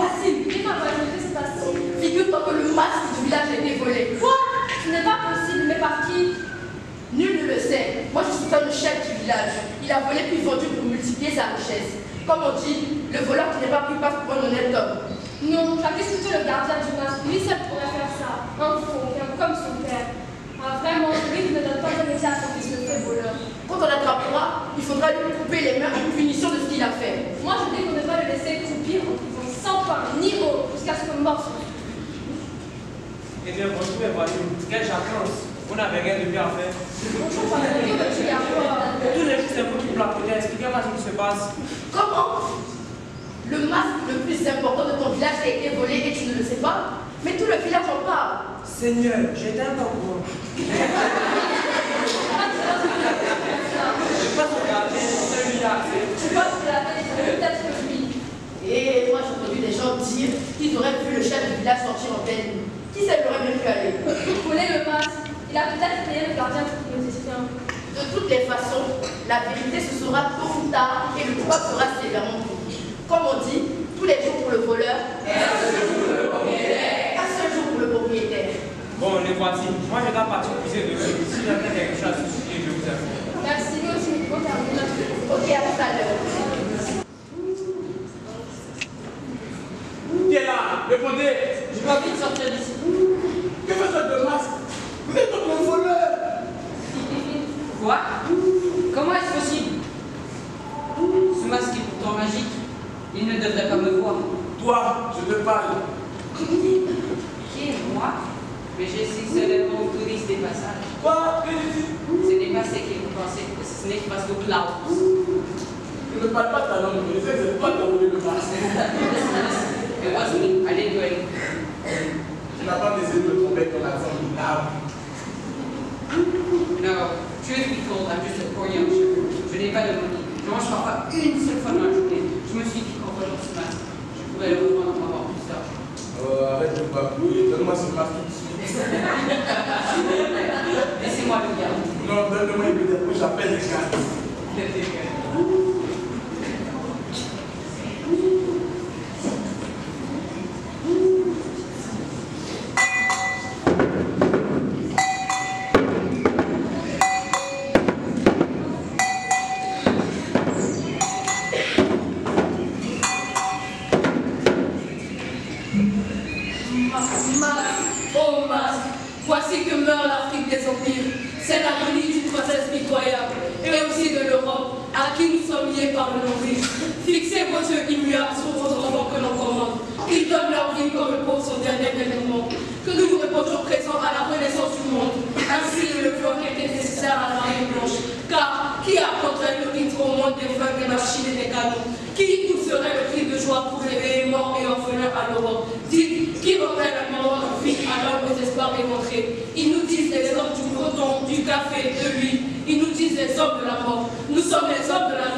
Et ma c'est ainsi. Figure-toi que le masque du village a été volé. Quoi? Ce n'est pas possible, mais par qui Nul ne le sait. Moi, je suis le chef du village. Il a volé puis vendu pour multiplier sa richesse. Comme on dit, le voleur qui n'est pas pris passe pour un honnête homme. Non, j'avais surtout le gardien du masque? Lui seul pourrait faire ça. Un faux, comme son père. Ah, vraiment, lui ne donne pain ni eau jusqu'à ce que mort soit. Eh bien, bonjour voisins. Quelle chance. Vous n'avez rien de bien à faire. Bonjour, que veux-tu avoir Tous les jours, c'est vous qui plapotez. Expliquez-moi ce qui se passe. Comment Le masque le plus important de ton village a été volé et tu ne le sais pas? Mais tout le village en parle. Seigneur, j'étais un temps pour Je passe regarder celui-là. Tu penses que la tête est peut-être que lui. Et moi, j'ai entendu des gens dire qu'ils auraient vu le chef du village sortir en pleine nuit. Qui sait, il aurait bien pu aller. Il connaît le masque. Il a peut-être payé le gardien pour qu'il nous explique. De toutes les façons, la vérité se saura tôt ou tard et le droit sera sévèrement puni. Comme on dit, tous les jours pour le voleur et un seul jour pour le propriétaire. Un seul jour pour le propriétaire. Bon, les voici. Moi, je dois partir puiser de l'eau. Si jamais quelque chose à ce sujet, je vous informe. Merci, nous aussi, nous devons terminer notre Ok, à tout à l'heure. Qui est là Répondez Je dois vite sortir d'ici. Que fait ce masque Vous êtes notre voleur Quoi Comment est-ce possible Ce masque est pourtant magique. Il ne devrait pas me voir. Toi, je te parle. Qui est moi? Mais je suis seulement touriste des passages. Quoi? Que dis-tu Ce n'est pas ce que vous pensez. Ce n'est pas au cloud. Je ne parle pas ta langue, que c'est toi qui as volé le masque. It was me. I didn't do anything. Tu n'as pas essayé de avec ton accent minable. No, truth be told, I'm just a poor young sugar. Je n'ai pas de money. Je mange parfois une seule fois dans la journée. Je me suis dit qu'en volant ce masque, je pourrais le revendre pour avoir plus d'argent. Euh, arrête de babouiller, donne-moi ce masque tout de suite. Laissez-moi le garder. Non, donne-moi une après j'appelle les gars. Masque, oh masque, voici que meurt l'Afrique des empires. C'est l'agonie d'une princesse pitoyable, et aussi de l'Europe, à qui nous sommes liés par le nombril. Fixez vos yeux immuables sur vos enfants que l'on commande. Ils donnent leur vie comme le pauvre son dernier événement. Que nous nous répondions présents à la renaissance du monde. Ainsi le qui était nécessaire à la blanche. Car qui apprendrait le rythme au monde des feux, des machines et des canons? Qui nous serait le cri de joie pour réveiller morts et orphelins à l'Europe? Espoirs éventrés Ils nous disent les hommes du breton, du café, de l'huile. Ils nous disent les hommes de la mort. Nous sommes les hommes de la